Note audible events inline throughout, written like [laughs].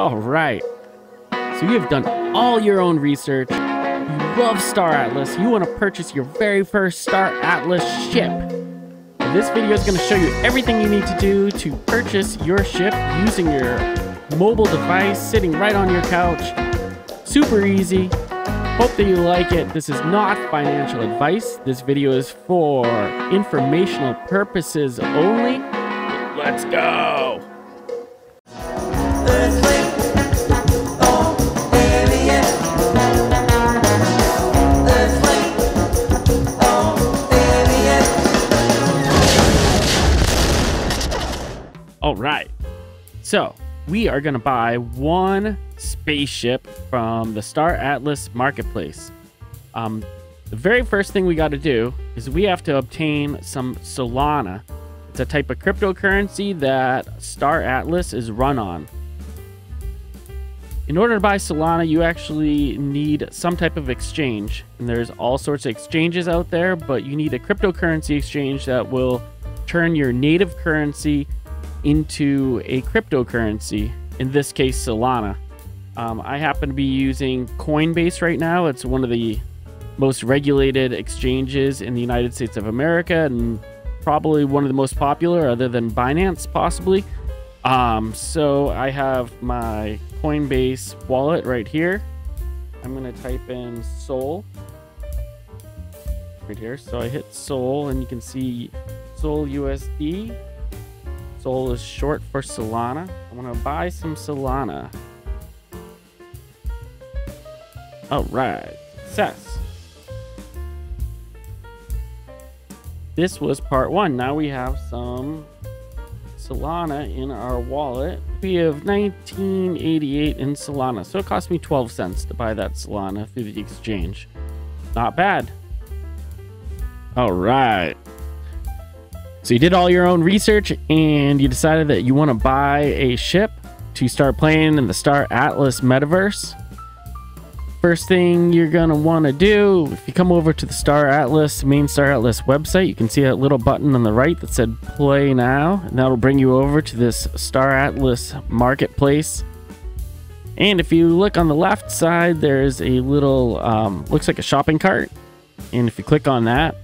All right. So you have done all your own research. You love Star Atlas. You want to purchase your very first Star Atlas ship. This video is going to show you everything you need to do to purchase your ship using your mobile device sitting right on your couch. Super easy. Hope that you like it. This is not financial advice. This video is for informational purposes only. Let's go. We are going to buy one spaceship from the Star Atlas Marketplace. Um, the very first thing we got to do is we have to obtain some Solana. It's a type of cryptocurrency that Star Atlas is run on. In order to buy Solana, you actually need some type of exchange. And there's all sorts of exchanges out there, but you need a cryptocurrency exchange that will turn your native currency into a cryptocurrency, in this case, Solana. Um, I happen to be using Coinbase right now. It's one of the most regulated exchanges in the United States of America and probably one of the most popular, other than Binance, possibly. Um, so I have my Coinbase wallet right here. I'm going to type in Sol right here. So I hit Sol and you can see Sol USD Sol is short for Solana. I want to buy some Solana. All right, success. This was part one. Now we have some Solana in our wallet. We have 1988 in Solana. So it cost me 12 cents to buy that Solana through the exchange. Not bad. All right. So you did all your own research and you decided that you want to buy a ship to start playing in the Star Atlas metaverse. First thing you're going to want to do, if you come over to the Star Atlas, main Star Atlas website, you can see a little button on the right that said play now. And that'll bring you over to this Star Atlas marketplace. And if you look on the left side, there's a little, um, looks like a shopping cart. And if you click on that,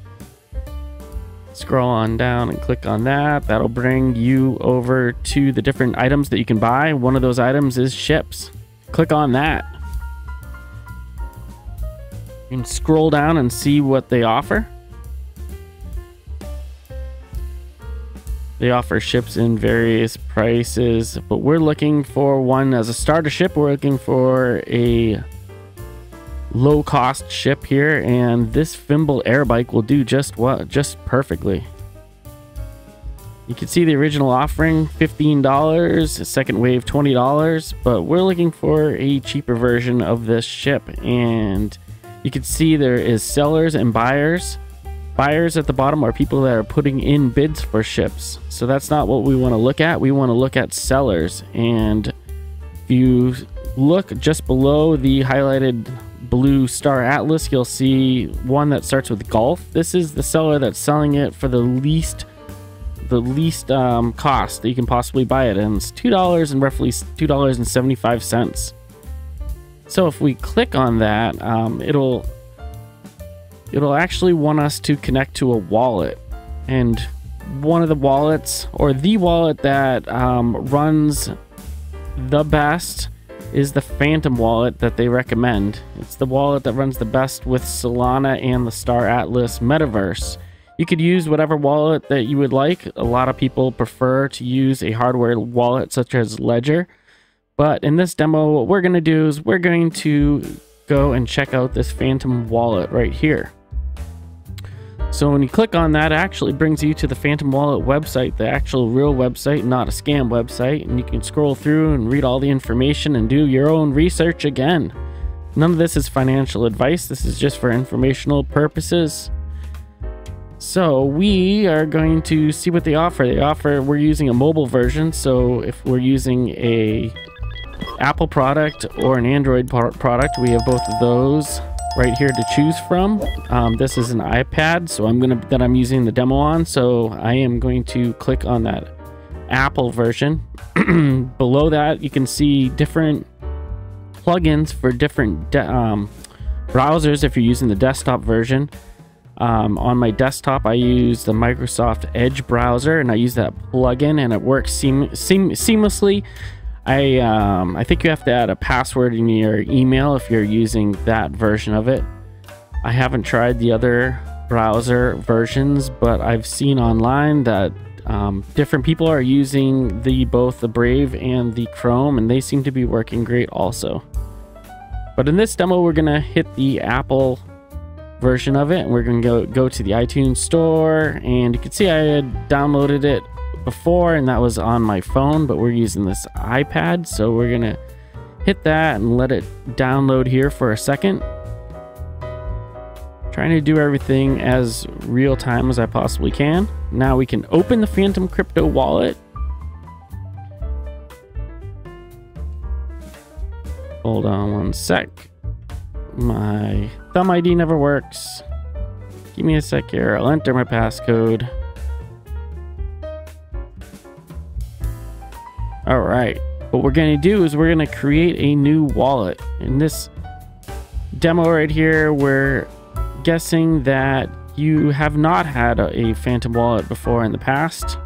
scroll on down and click on that. That'll bring you over to the different items that you can buy. One of those items is ships. Click on that. You can scroll down and see what they offer. They offer ships in various prices, but we're looking for one as a starter ship. We're looking for a low cost ship here and this Fimbul Airbike will do just what just perfectly. You can see the original offering $15, second wave $20, but we're looking for a cheaper version of this ship and you can see there is sellers and buyers. Buyers at the bottom are people that are putting in bids for ships. So that's not what we want to look at. We want to look at sellers and if you look just below the highlighted blue Star Atlas, you'll see one that starts with golf. This is the seller that's selling it for the least the least um, cost that you can possibly buy it, and it's two dollars and roughly two dollars and seventy five cents. So if we click on that, um, it'll it'll actually want us to connect to a wallet, and one of the wallets or the wallet that um, runs the best is the Phantom wallet that they recommend. It's the wallet that runs the best with Solana and the Star Atlas metaverse. You could use whatever wallet that you would like. A lot of people prefer to use a hardware wallet such as Ledger. But in this demo, what we're going to do is we're going to go and check out this Phantom wallet right here. So when you click on that, it actually brings you to the Phantom Wallet website, the actual real website, not a scam website. And you can scroll through and read all the information and do your own research again. None of this is financial advice. This is just for informational purposes. So we are going to see what they offer. They offer, we're using a mobile version. So if we're using a Apple product or an Android product, we have both of those right here to choose from. Um, this is an iPad, so I'm gonna that I'm using the demo on. So I am going to click on that Apple version. [clears throat] Below that, you can see different plugins for different um, browsers if you're using the desktop version. Um, on my desktop, I use the Microsoft Edge browser, and I use that plugin, and it works seam seam seamlessly. I um, I think you have to add a password in your email if you're using that version of it. I haven't tried the other browser versions, but I've seen online that um, different people are using the both the Brave and the Chrome, and they seem to be working great also. But in this demo, we're gonna hit the Apple version of it, and we're gonna go go to the iTunes Store, and you can see I had downloaded it before, and that was on my phone, but we're using this iPad, so we're gonna hit that and let it download here for a second. Trying to do everything as real time as I possibly can. Now we can open the Phantom Crypto wallet. Hold on one sec. My thumb ID never works. Give me a sec here. I'll enter my passcode. All right. What we're going to do is we're going to create a new wallet. In this demo right here, we're guessing that you have not had a, Phantom wallet before in the past.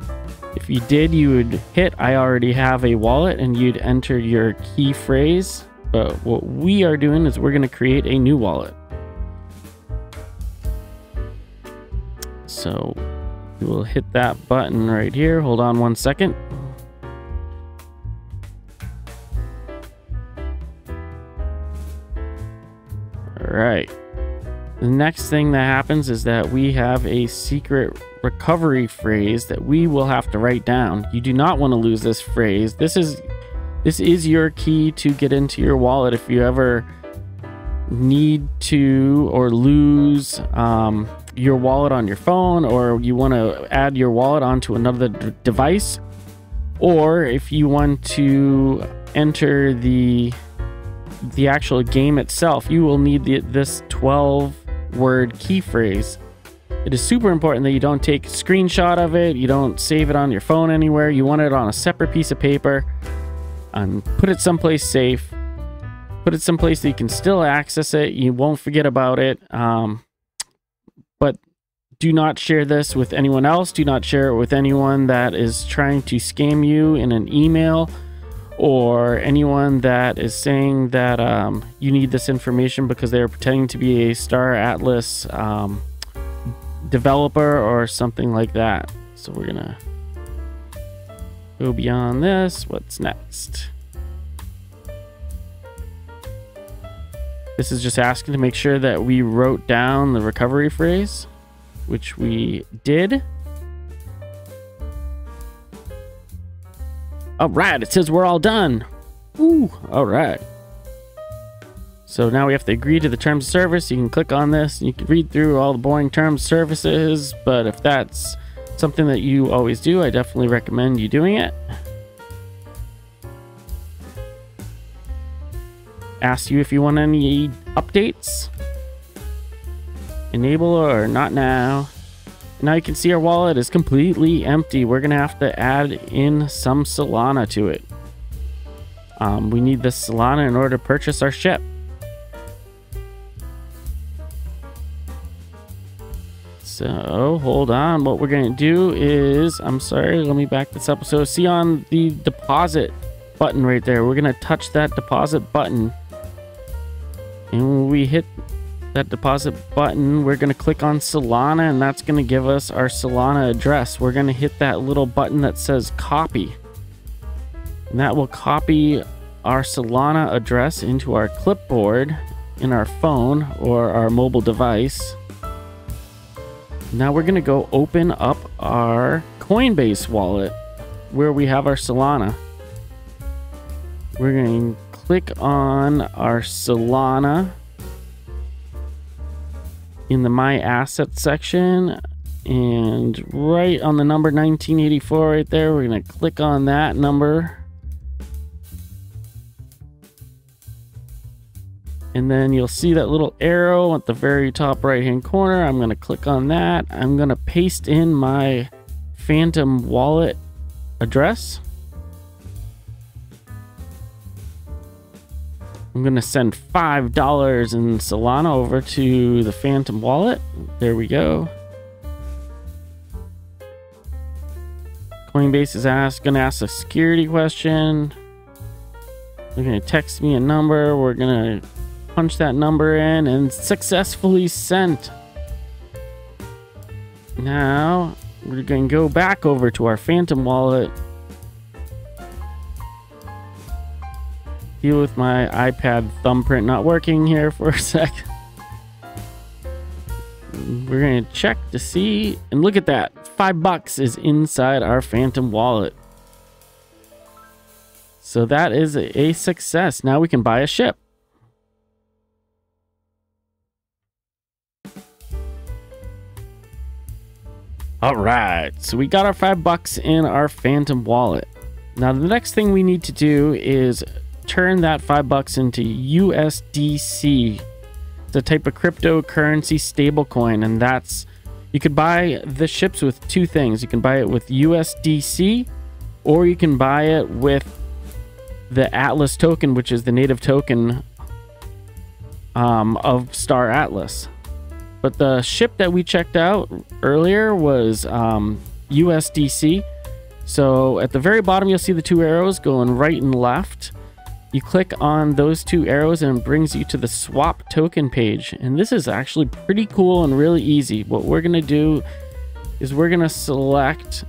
If you did, you would hit I already have a wallet and you'd enter your key phrase. But what we are doing is we're going to create a new wallet. So we will hit that button right here. Hold on one second. The next thing that happens is that we have a secret recovery phrase that we will have to write down. You do not want to lose this phrase. This is this is your key to get into your wallet if you ever need to or lose um, your wallet on your phone or you want to add your wallet onto another device or if you want to enter the the actual game itself you will need the, this 12 word key phrase. It is super important that you don't take a screenshot of it, you don't save it on your phone anywhere, you want it on a separate piece of paper and put it someplace safe. Put it someplace that you can still access it, you won't forget about it. Um, but do not share this with anyone else. Do not share it with anyone that is trying to scam you in an email or anyone that is saying that um, you need this information because they're pretending to be a Star Atlas um, developer or something like that. So we're gonna go beyond this. What's next? This is just asking to make sure that we wrote down the recovery phrase, which we did. All right, it says we're all done. Ooh, all right. So now we have to agree to the terms of service. You can click on this you can read through all the boring terms services. But if that's something that you always do, I definitely recommend you doing it. Ask you if you want any updates. Enable or not now. Now you can see our wallet is completely empty. We're going to have to add in some Solana to it. Um, we need this Solana in order to purchase our ship. So hold on. What we're going to do is, I'm sorry, let me back this up. So see on the deposit button right there, we're going to touch that deposit button. And when we hit that deposit button, we're going to click on Solana and that's going to give us our Solana address. We're going to hit that little button that says copy. And that will copy our Solana address into our clipboard in our phone or our mobile device. Now we're going to go open up our Coinbase wallet where we have our Solana. We're going to click on our Solana in the My Assets section. And right on the number 1984 right there, we're going to click on that number. And then you'll see that little arrow at the very top right hand corner. I'm going to click on that. I'm going to paste in my Phantom wallet address. I'm going to send $5 in Solana over to the Phantom wallet. There we go. Coinbase is ask, going to ask a security question. They're going to text me a number. We're going to punch that number in and successfully sent. Now, we're going to go back over to our Phantom wallet. Deal with my iPad thumbprint not working here for a [laughs] sec. We're going to check to see. And look at that. Five bucks is inside our Phantom wallet. So that is a success. Now we can buy a ship. All right, so we got our five bucks in our Phantom wallet. Now the next thing we need to do is turn that five bucks into USDC. the type of cryptocurrency stablecoin, and that's you could buy the ships with two things. You can buy it with USDC, or you can buy it with the Atlas token, which is the native token um, of Star Atlas. But the ship that we checked out earlier was um, USDC. So at the very bottom, you'll see the two arrows going right and left. You click on those two arrows and it brings you to the swap token page. And this is actually pretty cool and really easy. What we're going to do is we're going to select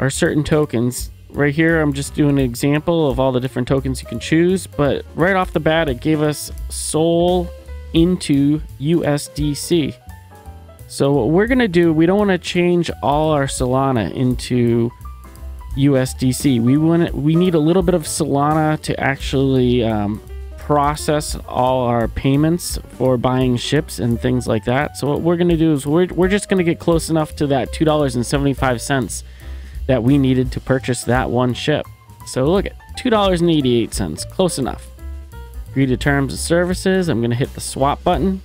our certain tokens. Right here, I'm just doing an example of all the different tokens you can choose. But right off the bat, it gave us Sol into USDC. So what we're going to do, we don't want to change all our Solana into USDC. We want we need a little bit of Solana to actually um, process all our payments for buying ships and things like that. So what we're going to do is we're, we're just going to get close enough to that $2.75 that we needed to purchase that one ship. So look at $2.88, close enough. Agree to terms and services. I'm going to hit the swap button.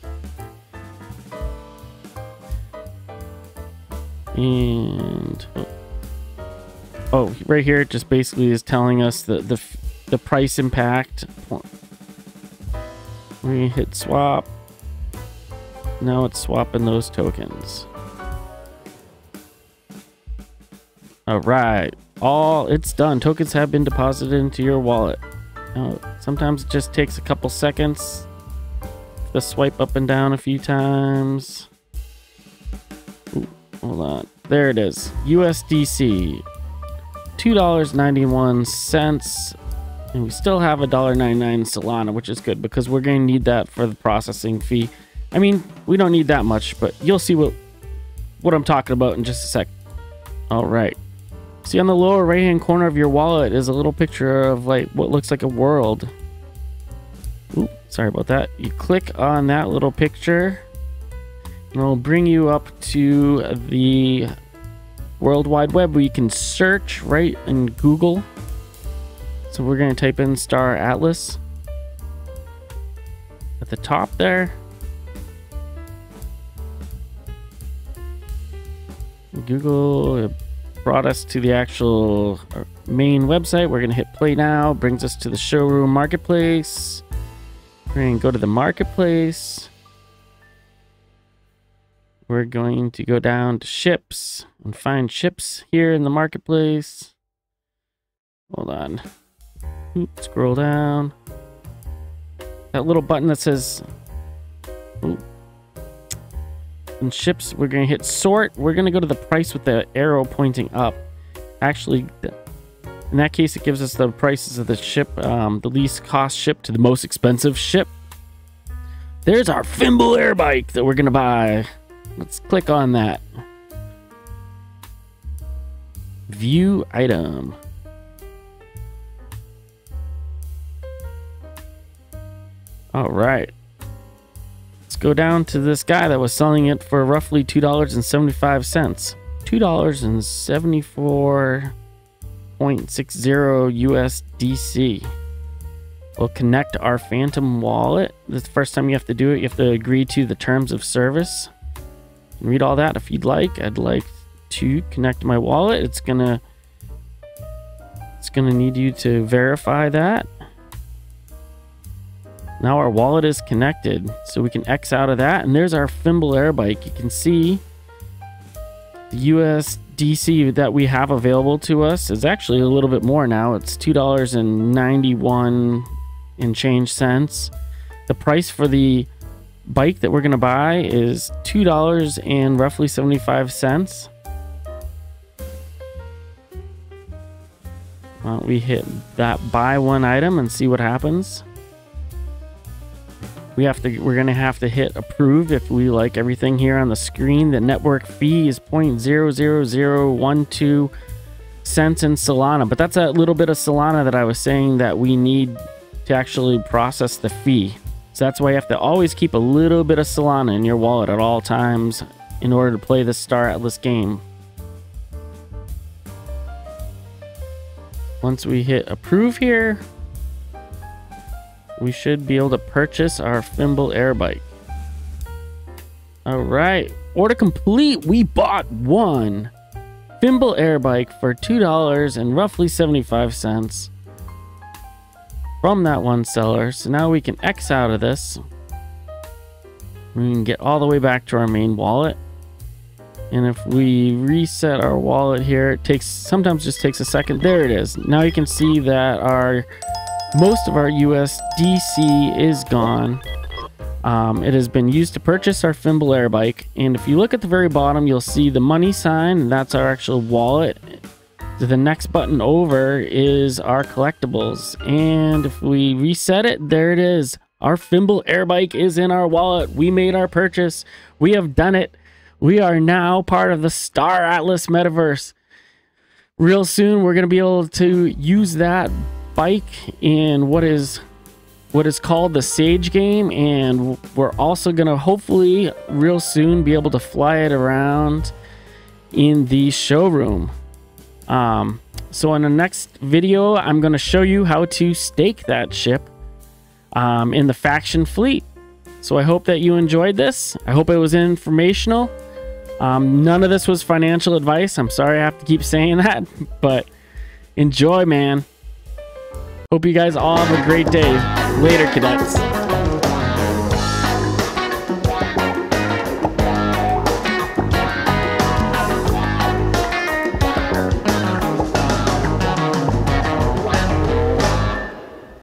And oh, oh, right here, it just basically is telling us the the, the price impact. We hit swap. Now it's swapping those tokens. All right, all it's done. Tokens have been deposited into your wallet. Now, sometimes it just takes a couple seconds to swipe up and down a few times. Ooh, hold on. There it is. USDC. $2.91. And we still have a $1.99 Solana, which is good because we're going to need that for the processing fee. I mean, we don't need that much, but you'll see what what I'm talking about in just a sec. All right. See on the lower right hand corner of your wallet is a little picture of like what looks like a world. Ooh, sorry about that. You click on that little picture and it'll bring you up to the World Wide Web you can search right in Google. So we're going to type in Star Atlas at the top there. Google brought us to the actual uh, main website. We're going to hit play now. Brings us to the showroom marketplace. We're going to go to the marketplace. We're going to go down to ships and find ships here in the marketplace. Hold on. Scroll down. That little button that says oop, and ships, we're going to hit sort. We're going to go to the price with the arrow pointing up. Actually, in that case, it gives us the prices of the ship, um, the least cost ship to the most expensive ship. There's our Fimbul air bike that we're going to buy. Let's click on that. View item. All right Let's go down to this guy that was selling it for roughly $2.75. $2.74.60 USDC. We'll connect our Phantom wallet. This is the first time you have to do it. You have to agree to the terms of service. Read all that if you'd like. I'd like to connect my wallet. It's to It's to need you to verify that. Now our wallet is connected, so we can X out of that. And there's our Fimbul Air Bike. You can see the USDC that we have available to us is actually a little bit more now. It's $2.91 and change cents. The price for the bike that we're going to buy is $2 and roughly 75 cents. Why don't we hit that buy one item and see what happens? We have to we're gonna have to hit approve if we like everything here on the screen. The network fee is 0.00012 cents in Solana, but that's a little bit of Solana that I was saying that we need to actually process the fee. So that's why you have to always keep a little bit of Solana in your wallet at all times in order to play the Star Atlas game. Once we hit approve here, we should be able to purchase our Fimbul Air Bike. All right, order complete. We bought one Fimbul Air Bike for $2 and roughly 75 cents from that one seller. So now we can X out of this. We can get all the way back to our main wallet. And if we reset our wallet here, it takes sometimes just takes a second. There it is. Now you can see that our most of our USDC is gone. Um, it has been used to purchase our Fimbul Air Bike. And if you look at the very bottom, you'll see the money sign. That's our actual wallet. The next button over is our collectibles. And if we reset it, there it is. Our Fimbul Airbike is in our wallet. We made our purchase. We have done it. We are now part of the Star Atlas metaverse. Real soon, we're going to be able to use that bike in what is what is called the Sage game, and we're also gonna hopefully real soon be able to fly it around in the showroom. Um, so in the next video, I'm gonna show you how to stake that ship um, in the faction fleet. So I hope that you enjoyed this. I hope it was informational. Um, none of this was financial advice. I'm sorry I have to keep saying [laughs] that, but enjoy, man. Hope you guys all have a great day. Later, cadets.